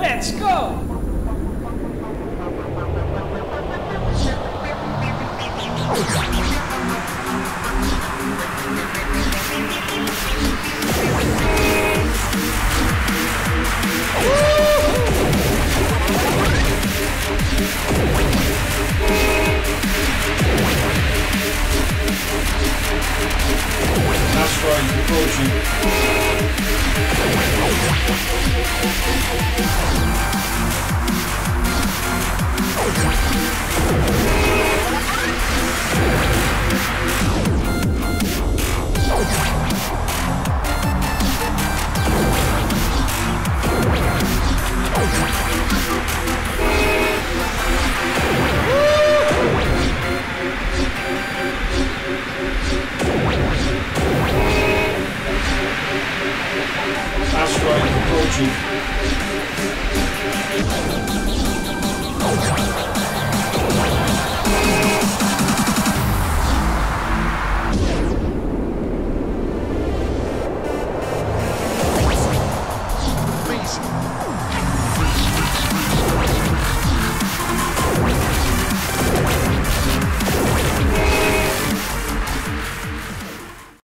Let's go! Asteroid approaching. Asteroid 去。